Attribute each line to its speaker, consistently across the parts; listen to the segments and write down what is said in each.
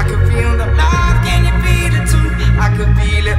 Speaker 1: I could feel no love. Can you be the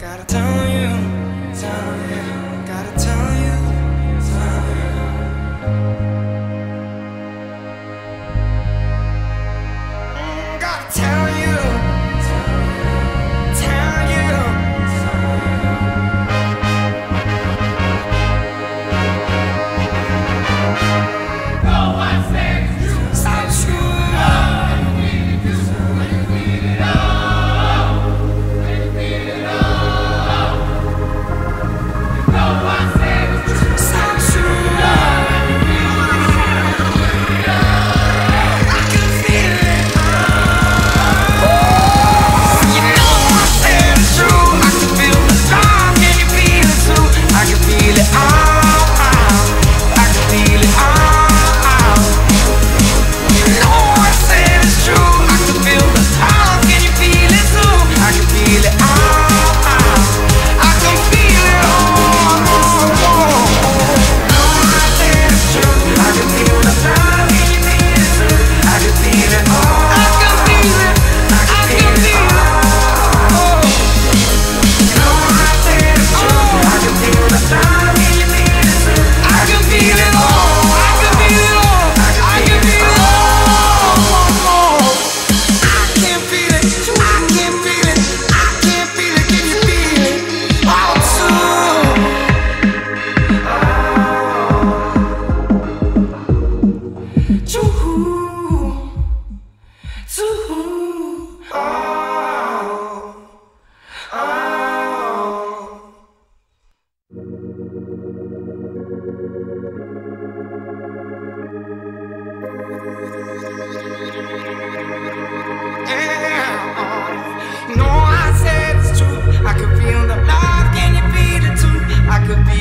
Speaker 1: love, tell you feel it could feel the love, can you feel it.